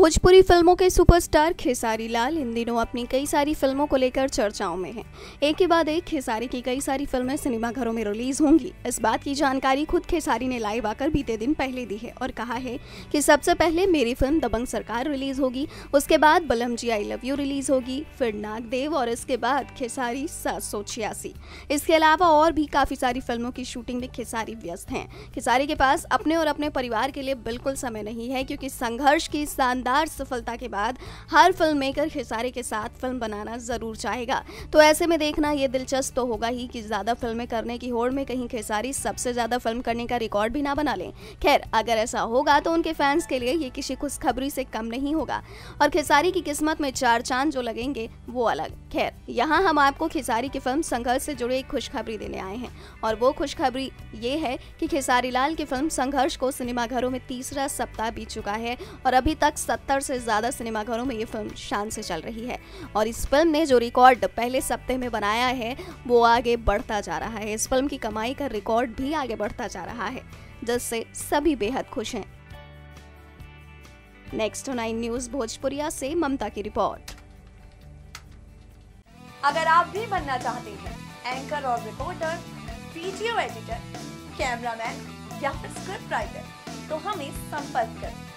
भोजपुरी फ़िल्मों के सुपरस्टार खेसारी लाल इन दिनों अपनी कई सारी फ़िल्मों को लेकर चर्चाओं में हैं। एक के बाद एक, खेसारी की कई सारी फ़िल्में सिनेमाघरों में रिलीज़ होंगी। इस बात की जानकारी खुद खेसारी ने लाइव आकर बीते दिन पहले दी है और कहा है कि सबसे पहले मेरी फ़िल्म दबंग सरकार रिलीज़ होगी, उसके बाद Balam ji I love you release होगी, फिर नागदेव और इसके बाद खेसारी सात सौ छियासी। इसके अलावा और भी काफ़ी सारी फ़िल्मों की शूटिंग में खेसारी व्यस्त हैं। खेसारी के पास अपने और अपने परिवार के लिए बिल्कुल समय नहीं है, क्योंकि संघर्ष की शानदार सफलता के बाद हर फ़िल्म मेकर खेसारी के साथ फ़िल्म बनाना ज़रूर चाहेगा। तो ऐसे में देखना, ये दिलचस्प तो होगा ही कि ज़्यादा फ़िल्में करने की होड़ में कहीं खेसारी सबसे ज़्यादा फ़िल्म करने का रिकॉर्ड भी ना बना लें। खैर, अगर ऐसा होगा तो उनके फैंस के लिए ये किसी खुशखबरी से कम नहीं होगा। और खेसारी की किस्मत में चार चाँद जो लगेंगे, वो अलग। खैर, यहाँ हम आपको खेसारी की फ़िल्म संघर्ष से जुड़े एक खुशखबरी देने आए हैं। और वो खुशखबरी ये है कि खेसारी लाल की फ़िल्म संघर्ष को सिनेमाघरों में तीसरा सप्ताह बीत चुका है और अभी तक सत्तर से ज़्यादा सिनेमाघरों में ये फ़िल्म शान से चल रही है। और इस फ़िल्म ने जो रिकॉर्ड पहले सप्ताह में बनाया है, वो आगे बढ़ता जा रहा है। इस फ़िल्म की कमाई का रिकॉर्ड भी आगे बढ़ता जा रहा है, जिससे सभी बेहद खुश हैं। नेक्स्ट नाइन न्यूज़ भोजपुरिया से ममता की रिपोर्ट। अगर आप भी बनना चाहते हैं एंकर और रिपोर्टर वीडियो एडिटर कैमरामैन या फिर स्क्रिप्ट राइटर तो हमें संपर्क करें।